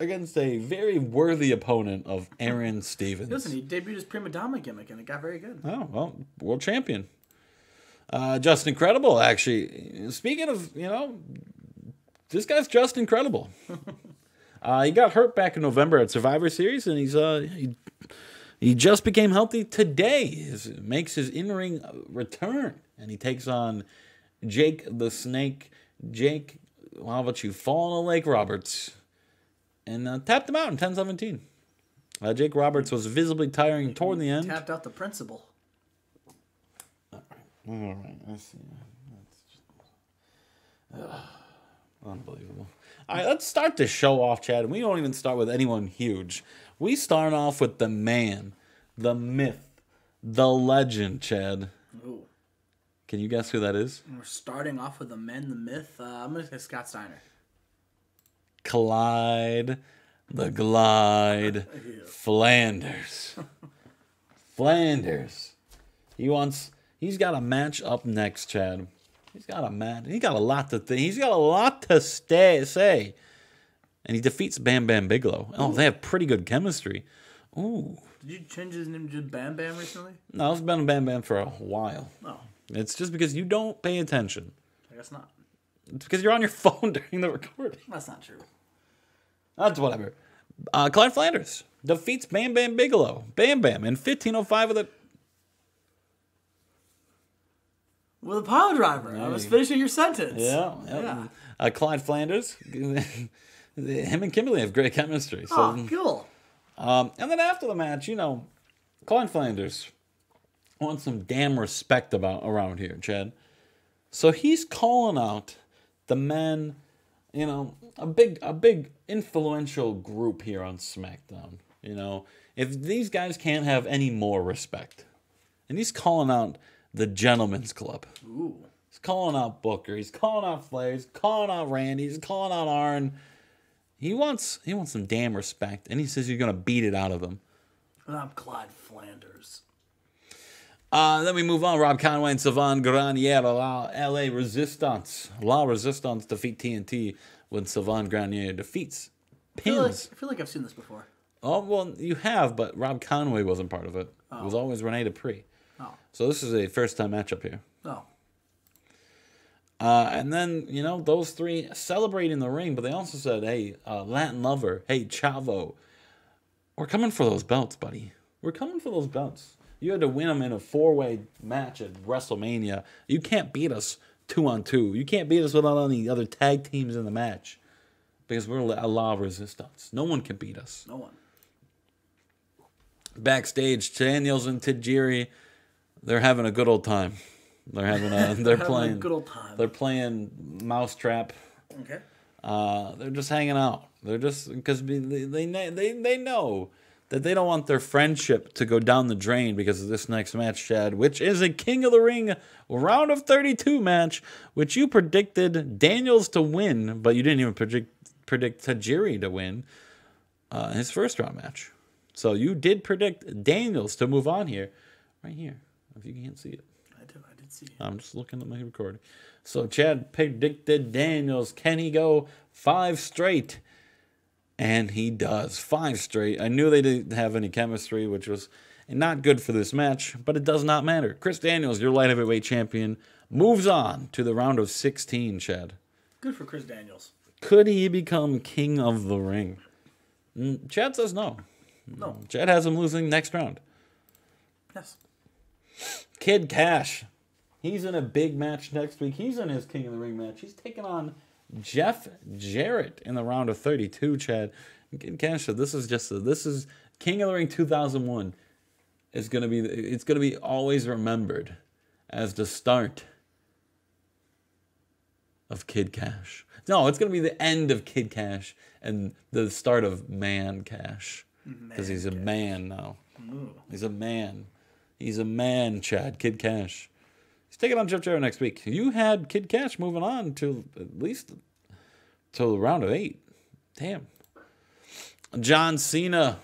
S2: against a very worthy opponent of Aaron Stevens.
S1: Listen, he debuted his prima donna gimmick and it got very good.
S2: Oh, well, world champion. Uh, just incredible, actually. Speaking of, you know, this guy's just incredible. uh, he got hurt back in November at Survivor Series, and he's uh, he, he just became healthy today. He makes his in ring return, and he takes on Jake the Snake. Jake, how about you fall in a lake, Roberts? And uh, tapped him out in 10 17. Uh, Jake Roberts was visibly tiring toward the end.
S1: Tapped out the principal.
S2: All right, let's see. That's just, ugh, unbelievable. All right, let's start the show off, Chad. We don't even start with anyone huge. We start off with the man, the myth, the legend, Chad.
S1: Ooh.
S2: Can you guess who that is?
S1: We're starting off with the men, the myth. Uh, I'm going to say Scott Steiner.
S2: Clyde, the Glide, Flanders. Flanders. He wants. He's got a match up next, Chad. He's got a match. He got a lot to think. He's got a lot to stay say. And he defeats Bam Bam Bigelow. Oh, they have pretty good chemistry. Ooh.
S1: Did you change his name to Bam Bam recently?
S2: No, it's been Bam Bam for a while.
S1: No,
S2: It's just because you don't pay attention.
S1: I guess not.
S2: It's because you're on your phone during the recording.
S1: That's not true.
S2: That's whatever. Uh, Clyde Flanders defeats Bam Bam Bigelow. Bam Bam in 1505 of a.
S1: With a pile driver. I was finishing your sentence.
S2: Yeah.
S1: Yeah.
S2: Uh, Clyde Flanders. him and Kimberly have great chemistry. So,
S1: Oh, cool.
S2: um, and then after the match, you know, Clyde Flanders wants some damn respect about around here, Chad. So he's calling out the men, you know, a big a big influential group here on SmackDown. You know, if these guys can't have any more respect, and he's calling out the Gentlemen's Club.
S1: Ooh.
S2: He's calling out Booker. He's calling out Flair. He's calling out Randy. He's calling out Arn. He wants he wants some damn respect, and he says you're gonna beat it out of him.
S1: And I'm Clyde Flanders.
S2: Uh, then we move on. Rob Conway and Sylvan Grenier allow LA Resistance. La Resistance defeat TNT when Sylvan Grenier defeats
S1: I feel, like,
S2: pins.
S1: I feel like I've seen this before.
S2: Oh well, you have, but Rob Conway wasn't part of it. It was always Rene Dupree.
S1: Oh.
S2: So this is a first time matchup here.
S1: Oh.
S2: Uh, and then, you know, those three celebrate in the ring, but they also said, hey, uh, Latin Lover, hey, Chavo, we're coming for those belts, buddy. We're coming for those belts. You had to win them in a four way match at WrestleMania. You can't beat us two on two. You can't beat us without any other tag teams in the match because we're a law of resistance. No one can beat us.
S1: No one.
S2: Backstage, Daniels and Tajiri, they're having a good old time. They're having a, they're
S1: a
S2: playing,
S1: good old time.
S2: they're playing Mousetrap.
S1: Okay.
S2: Uh, they're just hanging out. They're just because they, they they they know that they don't want their friendship to go down the drain because of this next match, Chad, which is a King of the Ring round of 32 match, which you predicted Daniels to win, but you didn't even predict predict Tajiri to win uh, his first round match. So you did predict Daniels to move on here, right here. If you can't see it.
S1: I did. I did see it.
S2: I'm just looking at my recording. So Chad predicted Daniels. Can he go five straight? And he does. Five straight. I knew they didn't have any chemistry, which was not good for this match, but it does not matter. Chris Daniels, your light heavyweight champion, moves on to the round of 16, Chad.
S1: Good for Chris Daniels.
S2: Could he become king of the ring? Mm, Chad says no.
S1: No.
S2: Chad has him losing next round.
S1: Yes.
S2: Kid Cash. He's in a big match next week. He's in his King of the Ring match. He's taking on Jeff Jarrett in the round of 32, Chad. Kid Cash said this is just a, this is King of the Ring 2001 is going to be it's going to be always remembered as the start of Kid Cash. No, it's going to be the end of Kid Cash and the start of Man Cash because he's a man now. He's a man. He's a man, Chad. Kid Cash. He's taking on Jeff Jarrett next week. You had Kid Cash moving on to at least to the round of eight. Damn. John Cena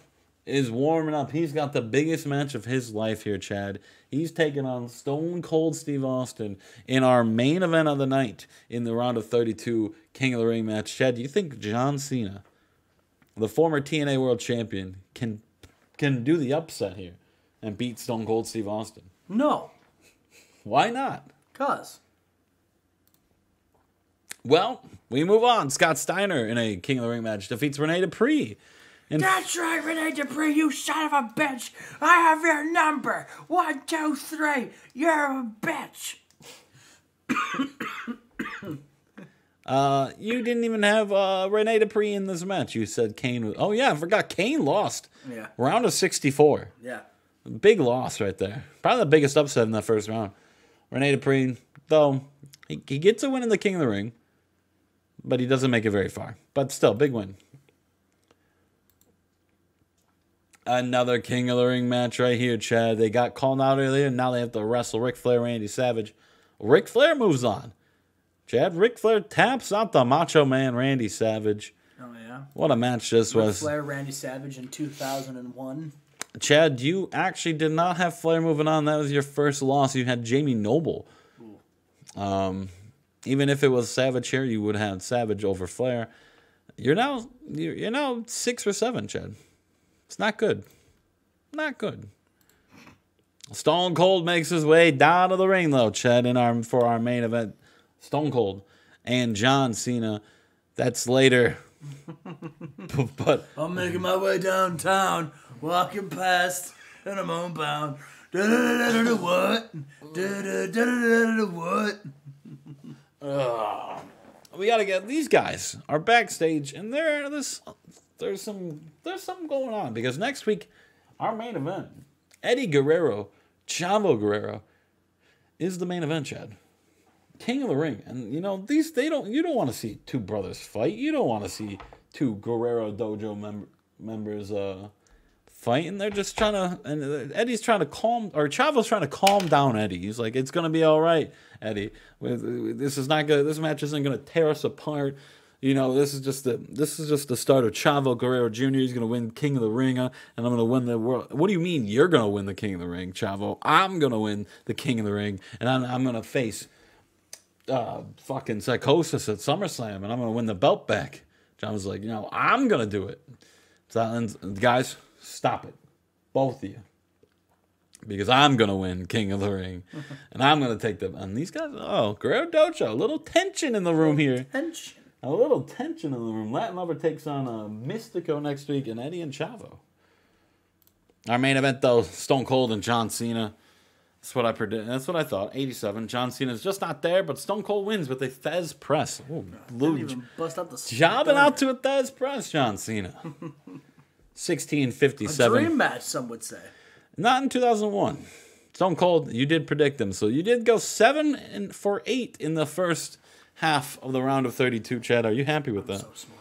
S2: is warming up. He's got the biggest match of his life here, Chad. He's taking on Stone Cold Steve Austin in our main event of the night in the round of 32 King of the Ring match. Chad, do you think John Cena the former TNA World Champion, can can do the upset here and beat Stone Cold Steve Austin?
S1: No,
S2: Why not?
S1: cause
S2: Well, we move on. Scott Steiner in a King of the Ring match defeats Rene Dupree. And
S1: that's right, Rene Dupree, you son of a bitch. I have your number. One, two, three. You're a bitch.
S2: uh, you didn't even have uh, Rene Dupree in this match. You said Kane. Was, oh yeah, I forgot Kane lost.
S1: Yeah.
S2: Round of sixty-four.
S1: Yeah.
S2: Big loss right there. Probably the biggest upset in that first round. Rene Dupree, though, he, he gets a win in the King of the Ring, but he doesn't make it very far. But still, big win. Another King of the Ring match right here, Chad. They got called out earlier, and now they have to wrestle Ric Flair, Randy Savage. Ric Flair moves on. Chad, Ric Flair taps out the Macho Man, Randy Savage.
S1: Oh, yeah.
S2: What a match this
S1: Ric
S2: was.
S1: Flair, Randy Savage in 2001.
S2: Chad, you actually did not have Flair moving on. That was your first loss. You had Jamie Noble. Um, even if it was Savage here, you would have Savage over Flair. You're now you're, now six or seven, Chad. It's not good. Not good. Stone Cold makes his way down to the ring though, Chad, in our for our main event. Stone Cold and John Cena. That's later. but
S1: I'm making my way downtown, walking past, and I'm homebound. What? What?
S2: we gotta get these guys are backstage and there this there's some there's something going on because next week our main event Eddie Guerrero Chavo Guerrero is the main event Chad King of the Ring and you know these they don't you don't want to see two brothers fight you don't want to see two Guerrero Dojo mem- members uh fight and they're just trying to and uh, Eddie's trying to calm or Chavo's trying to calm down Eddie. He's like, it's gonna be all right, Eddie. This is not gonna. This match isn't gonna tear us apart. You know, this is just the this is just the start of Chavo Guerrero Jr. He's gonna win King of the Ring, uh, and I'm gonna win the world. What do you mean you're gonna win the King of the Ring, Chavo? I'm gonna win the King of the Ring, and I'm, I'm gonna face uh, fucking Psicosis at SummerSlam, and I'm gonna win the belt back. John was like, you know, I'm gonna do it. So, and guys, stop it, both of you, because I'm gonna win King of the Ring, and I'm gonna take them. And these guys, oh, Guerrero Dojo, a little tension in the room here,
S1: Tension.
S2: a little tension in the room. Latin Lover takes on uh, Mystico next week, and Eddie and Chavo. Our main event, though, Stone Cold and John Cena. That's what I predict. That's what I thought. 87. John Cena's just not there, but Stone Cold wins with a Thesz press. Ooh,
S1: Didn't
S2: Lou,
S1: even bust up the
S2: jobbing out to a Thesz press, John Cena. 1657.
S1: A dream match. Some would say.
S2: Not in 2001. Stone Cold, you did predict them. So you did go 7 and for 8 in the first half of the round of 32, Chad. Are you happy with that?
S1: So smart.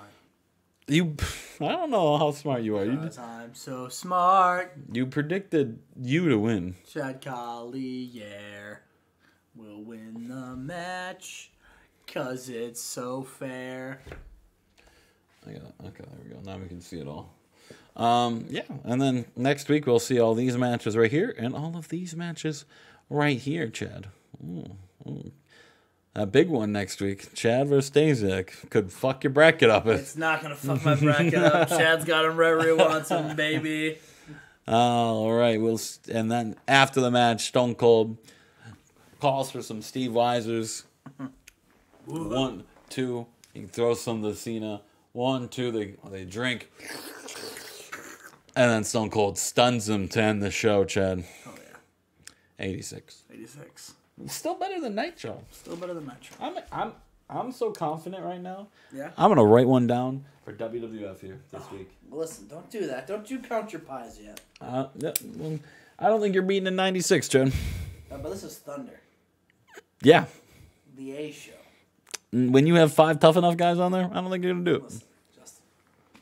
S2: You I don't know how smart you are. You
S1: I'm so smart.
S2: you predicted you to win.
S1: Chad Collier will win the match. Cause it's so fair.
S2: I got. Okay, there we go. Now we can see it all. Um, yeah, and then next week we'll see all these matches right here and all of these matches right here, Chad. Ooh, ooh. That big one next week, Chad versus Stasiak, could fuck your bracket up. If,
S1: It's not gonna fuck my bracket up. Chad's got him right where he wants him, baby.
S2: all right, we'll s- and then after the match, Stone Cold calls for some Steve Weisers. One, two, he throws some to Cena. One, two, they they drink. And then Stone Cold stuns him to end the show, Chad.
S1: Oh yeah.
S2: 86.
S1: 86.
S2: Still better than Nitro.
S1: Still better than Metro.
S2: I'm I'm I'm so confident right now.
S1: Yeah.
S2: I'm gonna write one down for WWF here this week.
S1: Listen, don't do that. Don't you count your pies yet.
S2: Uh, yeah, I don't think you're beating in 96, Chad.
S1: Uh, but this is Thunder,
S2: Yeah.
S1: the A show.
S2: When you have five tough enough guys on there, I don't think you're gonna do it.
S1: Listen, Justin.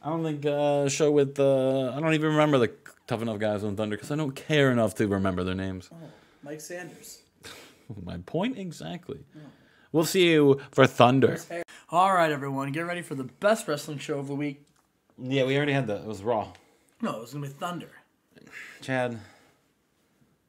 S2: I don't think uh, show with uh, I don't even remember the tough enough guys on Thunder because I don't care enough to remember their names.
S1: Oh, Mike Sanders.
S2: My point exactly. We'll see you for Thunder.
S1: All right, everyone, get ready for the best wrestling show of the week.
S2: Yeah, we already had that. It was Raw.
S1: No, it was gonna be Thunder.
S2: Chad.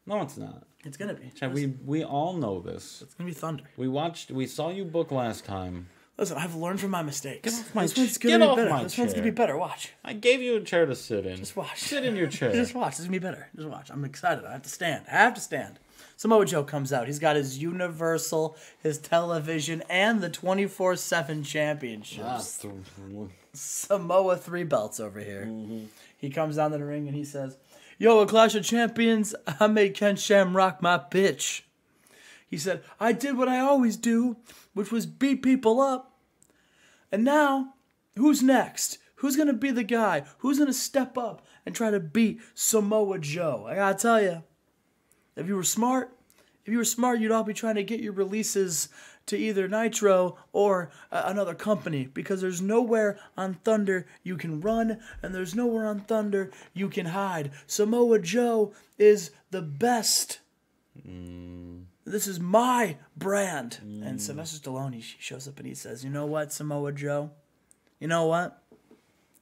S2: No, it's not.
S1: It's gonna be.
S2: Chad, we we all know this.
S1: It's gonna be Thunder.
S2: We watched. We saw you book last time.
S1: Listen, I've learned from my mistakes.
S2: Get off my
S1: this one's gonna
S2: get
S1: be
S2: off
S1: better.
S2: my
S1: this one's gonna be better. Watch.
S2: I gave you a chair to sit in.
S1: Just watch.
S2: Sit in your chair.
S1: Just watch. This is gonna be better. Just watch. I'm excited. I have to stand. I have to stand. Samoa Joe comes out. He's got his Universal, his television, and the 24 7 championships.
S2: Ah, th-
S1: Samoa three belts over here. He comes down to the ring and he says, Yo, a Clash of Champions, I made Ken Shamrock my bitch. He said, I did what I always do, which was beat people up. And now, who's next? Who's going to be the guy? Who's going to step up and try to beat Samoa Joe? I got to tell you, if you were smart, if you were smart, you'd all be trying to get your releases to either Nitro or uh, another company because there's nowhere on Thunder you can run and there's nowhere on Thunder you can hide. Samoa Joe is the best. This is my brand. And Sylvester mm. Stallone, he shows up and he says, You know what, Samoa Joe? You know what?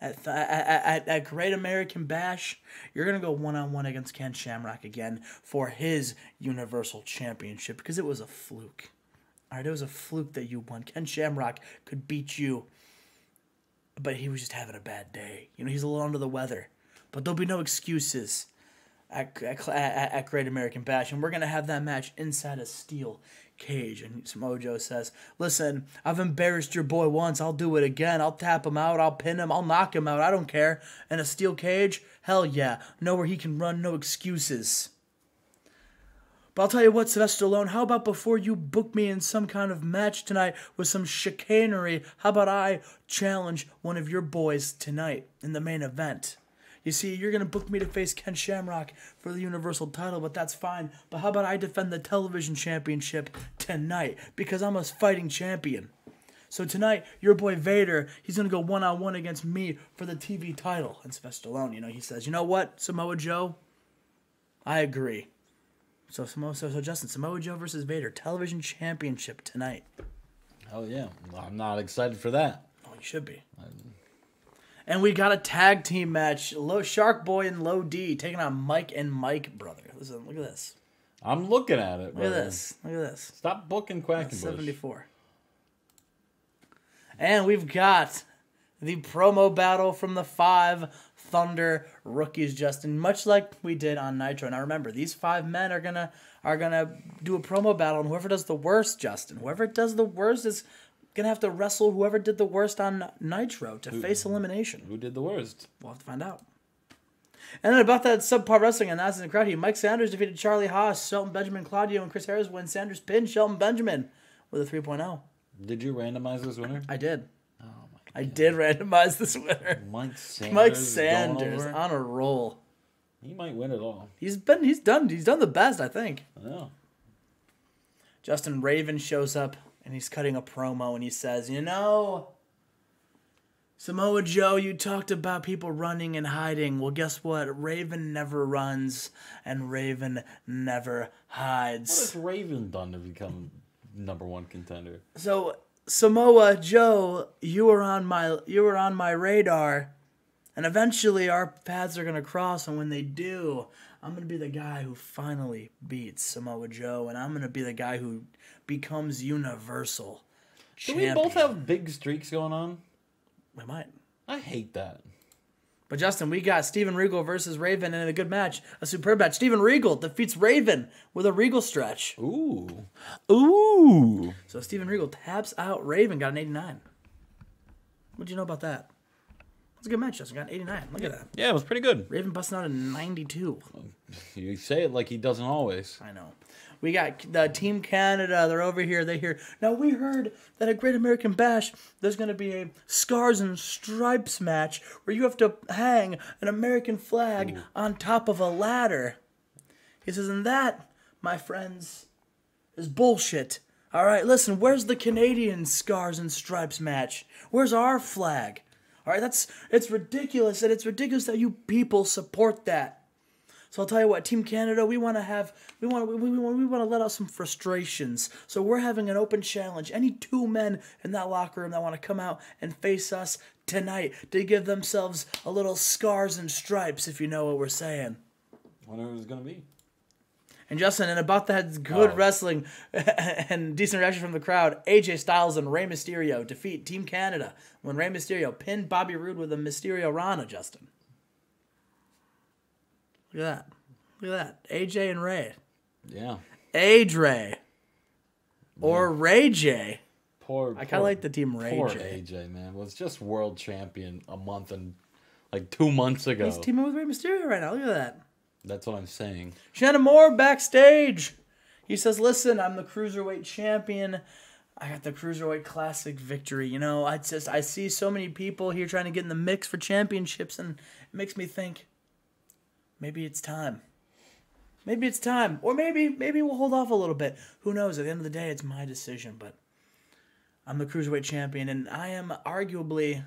S1: At, at, at, at Great American Bash, you're going to go one on one against Ken Shamrock again for his Universal Championship because it was a fluke. All right, it was a fluke that you won. Ken Shamrock could beat you, but he was just having a bad day. You know, he's a little under the weather. But there'll be no excuses at, at, at, at Great American Bash, and we're gonna have that match inside a steel cage. And Joe says, "Listen, I've embarrassed your boy once. I'll do it again. I'll tap him out. I'll pin him. I'll knock him out. I don't care. In a steel cage, hell yeah. Know Nowhere he can run. No excuses." But I'll tell you what, Sylvester Stallone, how about before you book me in some kind of match tonight with some chicanery, how about I challenge one of your boys tonight in the main event? You see, you're going to book me to face Ken Shamrock for the Universal title, but that's fine. But how about I defend the television championship tonight? Because I'm a fighting champion. So tonight, your boy Vader, he's going to go one on one against me for the TV title. And Sylvester Stallone, you know, he says, you know what, Samoa Joe? I agree. So Samoa, so, so Justin, Samoa Joe versus Vader, television championship tonight.
S2: Hell yeah. I'm not excited for that.
S1: Oh, you should be. And we got a tag team match: Low Shark Boy and Low D taking on Mike and Mike, brother. Listen, look at this.
S2: I'm looking at it.
S1: Look at this. Look at this.
S2: Stop booking Quackenbush.
S1: Seventy-four. And we've got the promo battle from the five Thunder rookies, Justin. Much like we did on Nitro. Now remember, these five men are gonna are gonna do a promo battle, and whoever does the worst, Justin, whoever does the worst is gonna have to wrestle whoever did the worst on Nitro to face elimination.
S2: Who did the worst?
S1: We'll have to find out. And then about that subpar wrestling announced in the crowd here, Mike Sanders defeated Charlie Haas, Shelton Benjamin, Claudio, and Chris Harris when Sanders pinned Shelton Benjamin with a 3.0.
S2: Did you randomize this winner?
S1: I did.
S2: Oh my God.
S1: I did randomize this winner.
S2: Mike Sanders.
S1: Mike Sanders on a roll.
S2: He might win it all.
S1: He's been he's done he's done the best, I think.
S2: I know.
S1: Justin Raven shows up and he's cutting a promo and he says, "You know, Samoa Joe, you talked about people running and hiding. Well, guess what? Raven never runs and Raven never hides.
S2: What has Raven done to become number one contender?
S1: So Samoa Joe, you were on my you were on my radar, and eventually our paths are gonna cross. And when they do, I'm gonna be the guy who finally beats Samoa Joe, and I'm gonna be the guy who becomes Universal.
S2: Do we both have big streaks going on?
S1: We might.
S2: I hate that.
S1: But Justin, we got Steven Regal versus Raven in a good match, a superb match. Steven Regal defeats Raven with a Regal stretch.
S2: Ooh. Ooh.
S1: So Steven Regal taps out Raven, got an 89. What'd you know about that? It's a good match, Justin. Got an 89. Look at that.
S2: Yeah, it was pretty good.
S1: Raven busting out a 92.
S2: You say it like he doesn't always.
S1: I know. We got the Team Canada. They're over here. They here. Now, we heard that at Great American Bash, there's going to be a Scars and Stripes match where you have to hang an American flag on top of a ladder. He says, and that, my friends, is bullshit. All right, listen, where's the Canadian Scars and Stripes match? Where's our flag? All right, that's it's ridiculous, and it's ridiculous that you people support that. So I'll tell you what, Team Canada, we want to have we want we, we, we want to let out some frustrations. So we're having an open challenge. Any two men in that locker room that want to come out and face us tonight to give themselves a little scars and stripes, if you know what we're saying.
S2: Wonder who it's gonna be.
S1: And Justin, and about that good
S2: Oh.
S1: wrestling and decent reaction from the crowd, AJ Styles and Rey Mysterio defeat Team Canada when Rey Mysterio pinned Bobby Roode with a Mysterio Rana, Justin. Look at that. Look at that. AJ and Ray.
S2: Yeah.
S1: Age Ray. Or Ray J.
S2: Poor.
S1: I kind of like the team Ray
S2: poor
S1: J.
S2: AJ man was just world champion a month and like two months ago.
S1: He's teaming with Rey Mysterio right now. Look at that.
S2: That's what I'm saying.
S1: Shannon Moore backstage. He says, "Listen, I'm the cruiserweight champion. I got the cruiserweight classic victory. You know, I just I see so many people here trying to get in the mix for championships, and it makes me think maybe it's time. Maybe it's time, or maybe maybe we'll hold off a little bit. Who knows? At the end of the day, it's my decision. But I'm the cruiserweight champion, and I am arguably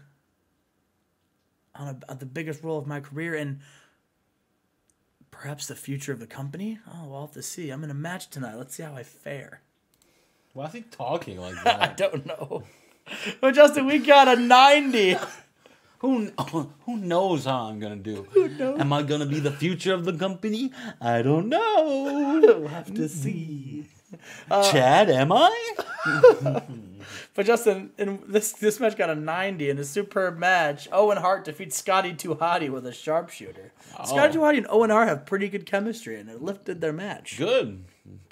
S1: on, a, on the biggest role of my career, and." Perhaps the future of the company? Oh, we'll have to see. I'm in a match tonight. Let's see how I fare.
S2: Why is he talking like that?
S1: I don't know. But Justin, we got a 90.
S2: who who knows how I'm gonna do? Who knows? Am I gonna be the future of the company? I don't know.
S1: We'll have to see.
S2: Chad, am I?
S1: But Justin, in this this match got a 90 in a superb match. Owen Hart defeats Scotty Hottie with a sharpshooter. Scotty Too Hottie and Owen Hart have pretty good chemistry, and it lifted their match.
S2: Good.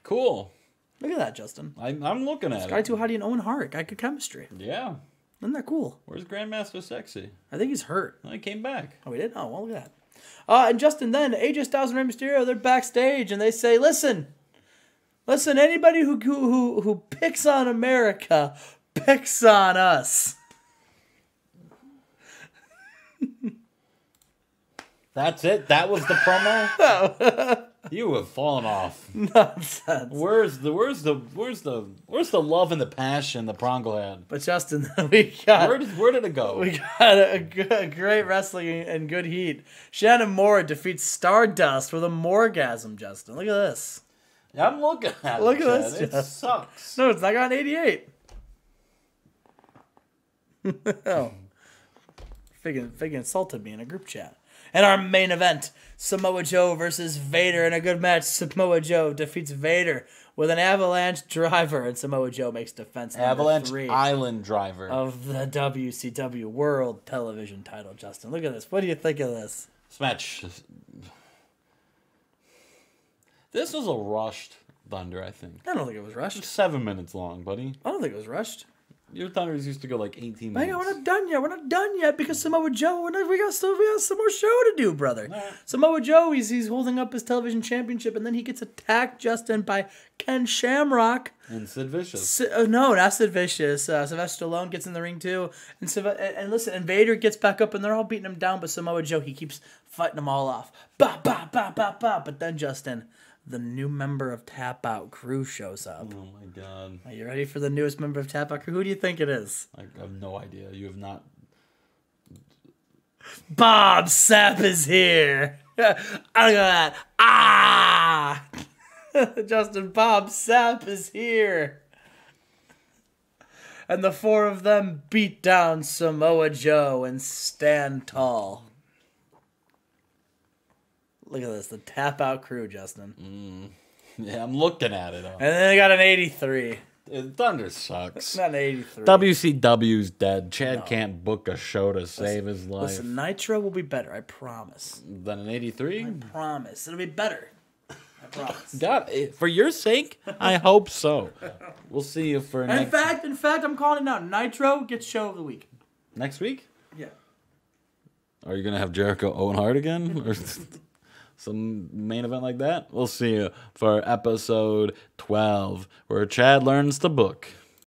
S2: Cool.
S1: Look at that, Justin.
S2: I, I'm looking at
S1: Scotty
S2: it.
S1: Too Hottie and Owen Hart got good chemistry.
S2: Yeah.
S1: Isn't that cool?
S2: Where's Grandmaster Sexy?
S1: I think he's hurt.
S2: I came back.
S1: Oh, he did? Oh, well, look at that. Uh, and Justin, then AJ Styles and Rey Mysterio, they're backstage and they say, "Listen, listen, anybody who who who, picks on America picks on us."
S2: That's it. That was the promo. you have fallen off.
S1: Nonsense.
S2: Where's the where's the where's the where's the love and the passion the Prongle had?
S1: But Justin, we got
S2: Where did where did it go?
S1: we got a, good, a great wrestling and good heat. Shannon Moore defeats Stardust with a Mooregasm. Justin, look at this.
S2: I'm looking at
S1: Look
S2: it.
S1: at this.
S2: It sucks.
S1: No, it's not got an 88. oh. Fig, Fig insulted me in a group chat. And our main event Samoa Joe versus Vader in a good match. Samoa Joe defeats Vader with an avalanche driver, and Samoa Joe makes defense
S2: Avalanche
S1: three
S2: Island Driver.
S1: of the WCW World Television title. Justin, look at this. What do you think of this?
S2: This match. This was a rushed Thunder, I think.
S1: I don't think it was rushed.
S2: Seven minutes long, buddy.
S1: I don't think it was rushed.
S2: Your Thunders used to go like 18
S1: Hang on,
S2: minutes.
S1: we're not done yet. We're not done yet because Samoa Joe. We're not, we got still we got some more show to do, brother. Samoa Joe, he's he's holding up his television championship, and then he gets attacked, Justin, by Ken Shamrock.
S2: And Sid Vicious.
S1: Si- uh, no, not Sid Vicious. Uh, Sylvester Stallone gets in the ring too, and, Syl- and and listen, and Vader gets back up, and they're all beating him down, but Samoa Joe he keeps fighting them all off. Ba ba ba ba ba. But then Justin, the new member of Tap Out Crew shows up.
S2: Oh my god.
S1: Are you ready for the newest member of Tap Out Crew? Who do you think it is?
S2: I have no idea. You have not.
S1: Bob Sapp is here. Look at that. Ah! Justin Bob Sapp is here. And the four of them beat down Samoa Joe and stand tall. Look at this, the tap out crew, Justin.
S2: Yeah, I'm looking at it.
S1: And then they got an 83.
S2: Uh, Thunder sucks.
S1: Not an 83.
S2: WCW's dead. Chad can't book a show to save his life.
S1: Listen, Nitro will be better, I promise.
S2: Than an 83?
S1: I Promise. It'll be better. I promise.
S2: God, eh, for your sake, I hope so. We'll see you for next.
S1: In fact, in fact, I'm calling it now. Nitro gets show of the week.
S2: next week.
S1: Yeah.
S2: Are you gonna have Jericho Owen Hart again, some main event like that? We'll see you for episode twelve, where Chad learns to book.